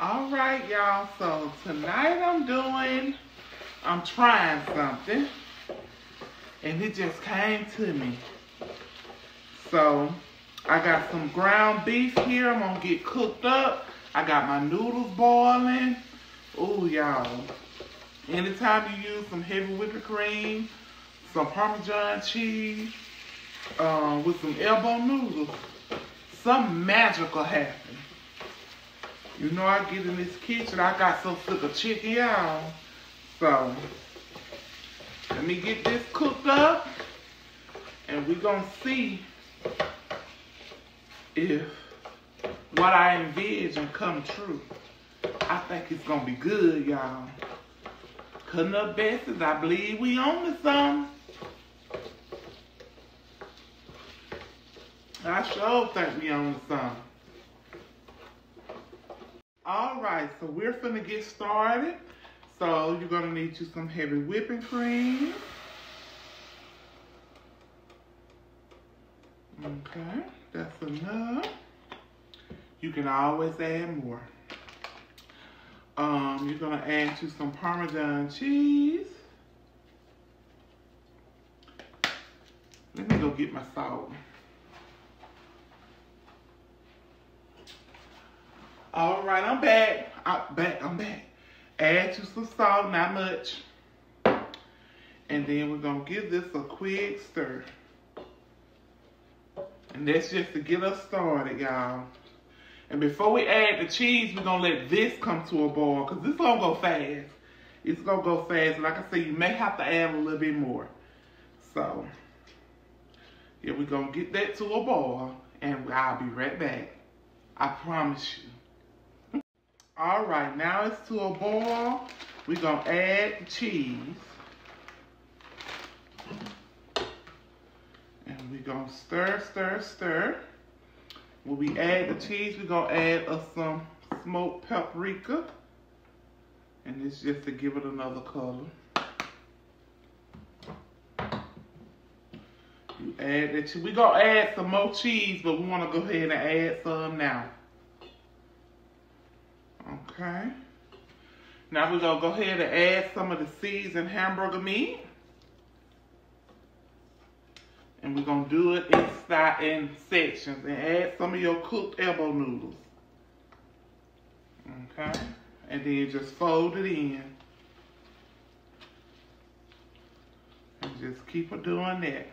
All right, y'all. So tonight I'm doing, I'm trying something. And it just came to me. So I got some ground beef here. I'm gonna get cooked up. I got my noodles boiling. Ooh, y'all. Anytime you use some heavy whipping cream, some Parmesan cheese, uh, with some elbow noodles, something magical happen. You know I get in this kitchen, I got so sick of chicken, y'all. So, let me get this cooked up, and we gonna see if what I envision come true. I think it's gonna be good, y'all. Cutting up Bessie's, I believe we on to something. I sure think we on to something. All right, so we're finna get started. So you're gonna need you some heavy whipping cream. Okay, that's enough. You can always add more. Um, you're gonna add to some Parmesan cheese. Let me go get my salt. All right, I'm back. I'm back, I'm back. Add to some salt, not much. And then we're gonna give this a quick stir. And that's just to get us started, y'all. And before we add the cheese, we're gonna let this come to a boil because this gonna go fast. It's gonna go fast. Like I said, you may have to add a little bit more. So, yeah, we're gonna get that to a boil and I'll be right back. I promise you. All right, now it's to a boil. We're gonna add cheese. And we're gonna stir, stir, stir. When we add the cheese, we're gonna add us some smoked paprika. And it's just to give it another color. You add that, we're gonna add some more cheese, but we wanna go ahead and add some now. Okay. Now we're gonna go ahead and add some of the seasoned hamburger meat. And we're gonna do it in, in sections and add some of your cooked elbow noodles. Okay. And then just fold it in. And just keep on doing that.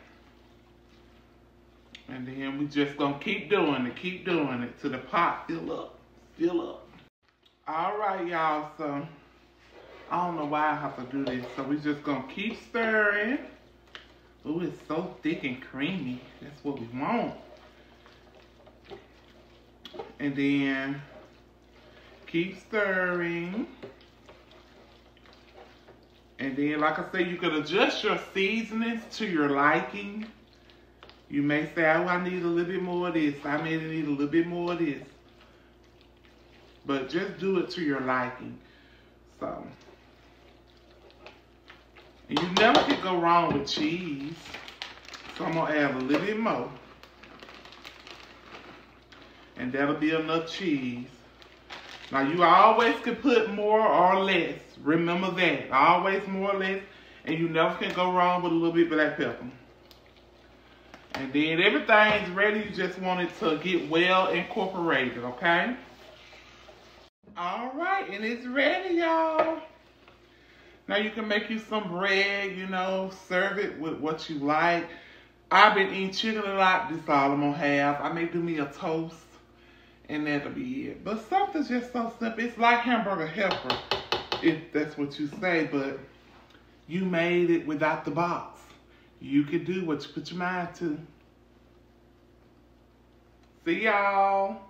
And then we just gonna keep doing it, keep doing it till the pot fill up, fill up. All right, y'all, so I don't know why I have to do this. So we're just gonna keep stirring. Ooh, it's so thick and creamy. That's what we want. And then keep stirring. And then, like I said, you can adjust your seasonings to your liking. You may say, oh, I need a little bit more of this. I may need a little bit more of this. But just do it to your liking. So, and you never can go wrong with cheese. So I'm gonna add a little bit more. And that'll be enough cheese. Now you always can put more or less. Remember that. Always more or less. And you never can go wrong with a little bit of black pepper. And then everything's ready. You just want it to get well incorporated, okay? All right, and it's ready, y'all. Now you can make you some bread, you know, serve it with what you like. I've been eating chicken a lot. This all I'm gonna have. I may do me a toast, and that'll be it. But something's just so simple. It's like hamburger helper, if that's what you say. But you made it without the box. You can do what you put your mind to. See y'all.